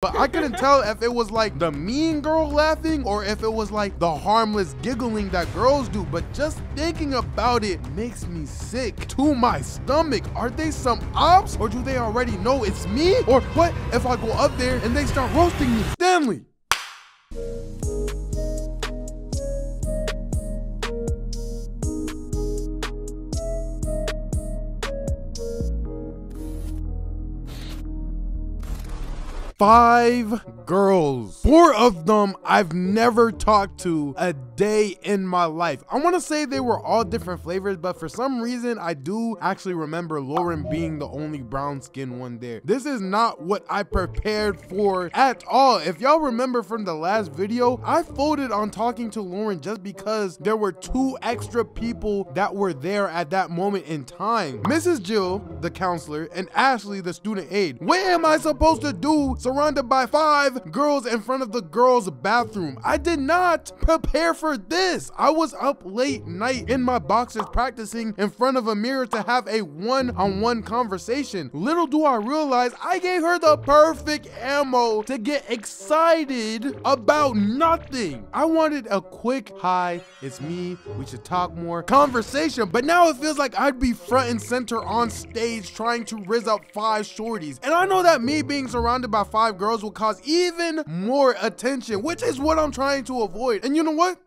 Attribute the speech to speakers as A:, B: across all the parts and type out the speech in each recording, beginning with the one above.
A: But I couldn't tell if it was like the mean girl laughing or if it was like the harmless giggling that girls do. But just thinking about it makes me sick to my stomach. Are they some ops or do they already know it's me? Or what if I go up there and they start roasting me? Stanley! Five girls. Four of them I've never talked to a day in my life. I want to say they were all different flavors, but for some reason, I do actually remember Lauren being the only brown skin one there. This is not what I prepared for at all. If y'all remember from the last video, I folded on talking to Lauren just because there were two extra people that were there at that moment in time. Mrs. Jill, the counselor, and Ashley, the student aide. What am I supposed to do surrounded by five girls in front of the girls' bathroom. I did not prepare for this. I was up late night in my boxers practicing in front of a mirror to have a one-on-one -on -one conversation. Little do I realize I gave her the perfect ammo to get excited about nothing. I wanted a quick, hi, it's me, we should talk more conversation, but now it feels like I'd be front and center on stage trying to riz up five shorties. And I know that me being surrounded by five five girls will cause even more attention, which is what I'm trying to avoid. And you know what?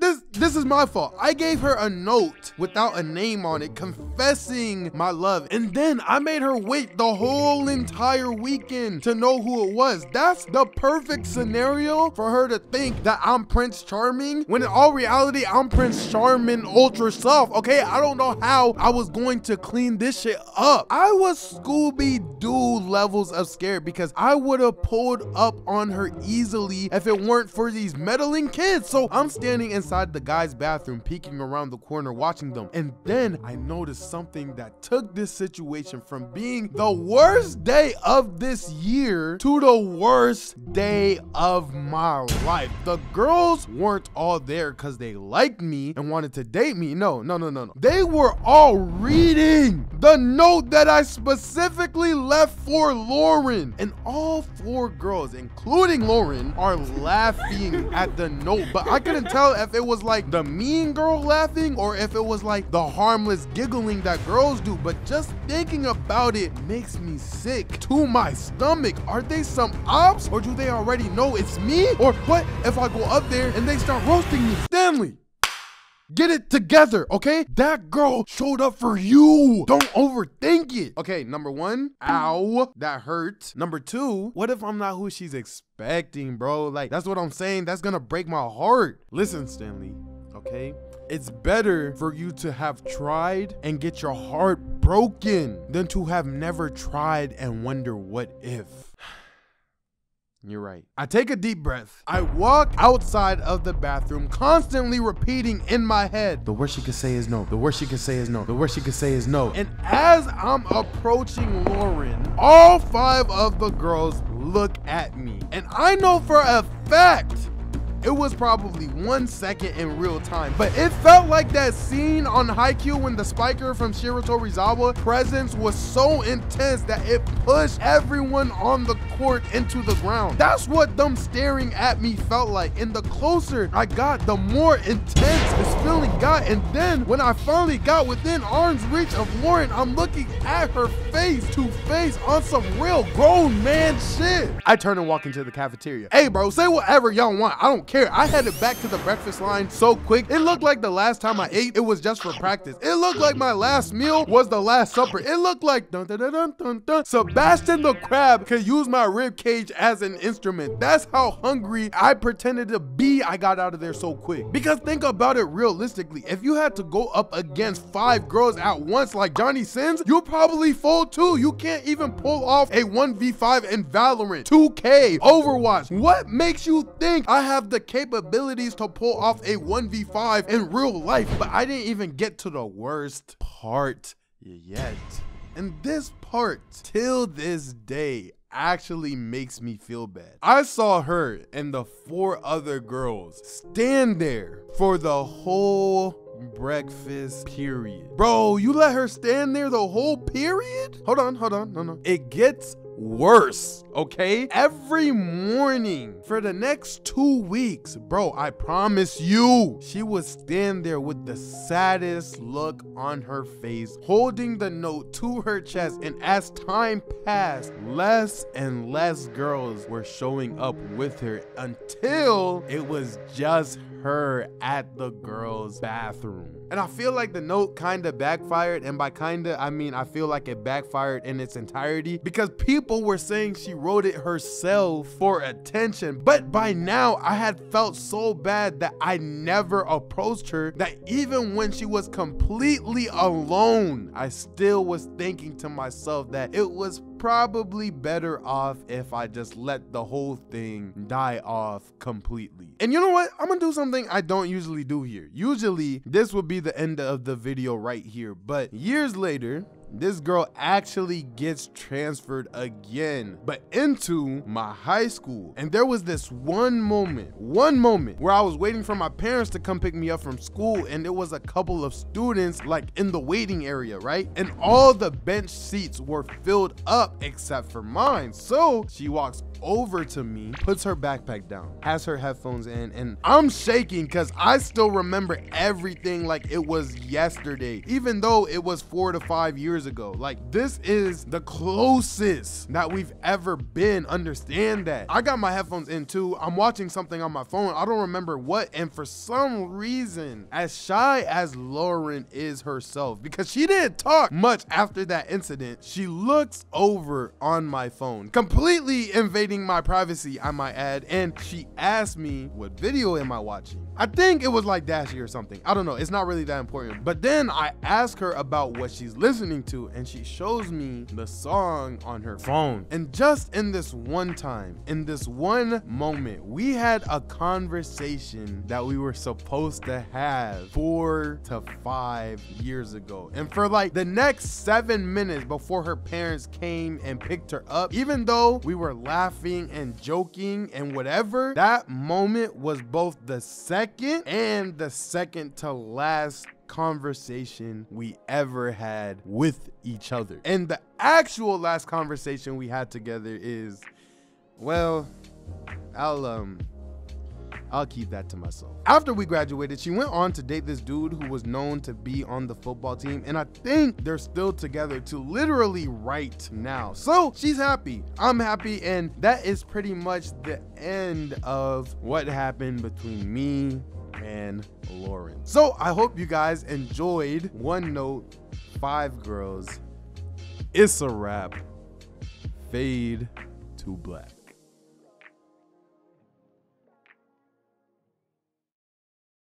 A: this this is my fault. I gave her a note without a name on it confessing my love. And then I made her wait the whole entire weekend to know who it was. That's the perfect scenario for her to think that I'm Prince Charming when in all reality I'm Prince Charming ultra soft. Okay, I don't know how I was going to clean this shit up. I was Scooby-Doo levels of scared because I would have pulled up on her easily if it weren't for these meddling kids. So I'm standing inside the guy's bathroom, peeking around the corner, watching them. And then I noticed something that took this situation from being the worst day of this year to the worst day of my life. The girls weren't all there because they liked me and wanted to date me. No, no, no, no, no. They were all reading the note that I specifically left for Lauren. And all four girls, including Lauren, are laughing at the note. But I couldn't tell if it was like the mean girl laughing or if it was like the harmless giggling that girls do. But just thinking about it makes me sick to my stomach. Are they some ops or do they already know it's me? Or what if I go up there and they start roasting me? Stanley! Get it together, okay? That girl showed up for you. Don't overthink it. Okay, number one, ow, that hurt. Number two, what if I'm not who she's expecting, bro? Like, that's what I'm saying. That's gonna break my heart. Listen, Stanley, okay? It's better for you to have tried and get your heart broken than to have never tried and wonder what if. You're right. I take a deep breath. I walk outside of the bathroom, constantly repeating in my head, the worst she could say is no. The worst she could say is no. The worst she could say is no. And as I'm approaching Lauren, all five of the girls look at me. And I know for a fact it was probably one second in real time, but it felt like that scene on Haikyuu when the spiker from Shiratorizawa presence was so intense that it pushed everyone on the court into the ground. That's what them staring at me felt like. And the closer I got, the more intense this feeling got. And then when I finally got within arm's reach of Lauren, I'm looking at her face to face on some real grown man shit. I turn and walk into the cafeteria. Hey bro, say whatever y'all want. I don't care. I headed back to the breakfast line so quick. It looked like the last time I ate, it was just for practice. It looked like my last meal was the last supper. It looked like dun dun dun dun dun dun. Sebastian the Crab could use my rib cage as an instrument. That's how hungry I pretended to be. I got out of there so quick. Because think about it realistically. If you had to go up against five girls at once like Johnny Sins, you'll probably fold too. You can't even pull off a 1v5 in Valorant, 2K, Overwatch. What makes you think I have the the capabilities to pull off a 1v5 in real life, but I didn't even get to the worst part yet. And this part, till this day, actually makes me feel bad. I saw her and the four other girls stand there for the whole breakfast period. Bro, you let her stand there the whole period? Hold on, hold on, no, no. It gets worse, okay? Every morning for the next two weeks, bro, I promise you, she would stand there with the saddest look on her face, holding the note to her chest. And as time passed, less and less girls were showing up with her until it was just her at the girl's bathroom. And I feel like the note kind of backfired. And by kind of, I mean, I feel like it backfired in its entirety because people were saying she wrote it herself for attention. But by now, I had felt so bad that I never approached her, that even when she was completely alone, I still was thinking to myself that it was probably better off if I just let the whole thing die off completely. And you know what? I'm gonna do something I don't usually do here. Usually, this would be the end of the video right here, but years later, this girl actually gets transferred again, but into my high school. And there was this one moment, one moment where I was waiting for my parents to come pick me up from school and there was a couple of students like in the waiting area, right? And all the bench seats were filled up except for mine. So she walks over to me, puts her backpack down, has her headphones in, and I'm shaking because I still remember everything like it was yesterday, even though it was four to five years ago. Like, this is the closest that we've ever been. Understand that. I got my headphones in too. I'm watching something on my phone. I don't remember what. And for some reason, as shy as Lauren is herself, because she didn't talk much after that incident, she looks over on my phone, completely invading my privacy, I might add. And she asked me, what video am I watching? I think it was like Dashie or something. I don't know. It's not really that important. But then I ask her about what she's listening to and she shows me the song on her phone. And just in this one time, in this one moment, we had a conversation that we were supposed to have four to five years ago. And for like the next seven minutes before her parents came and picked her up, even though we were laughing laughing and joking and whatever, that moment was both the second and the second to last conversation we ever had with each other. And the actual last conversation we had together is, well, I'll um I'll keep that to myself. After we graduated, she went on to date this dude who was known to be on the football team, and I think they're still together to literally right now. So she's happy, I'm happy, and that is pretty much the end of what happened between me and Lauren. So I hope you guys enjoyed One Note, Five Girls. It's a wrap. Fade to black.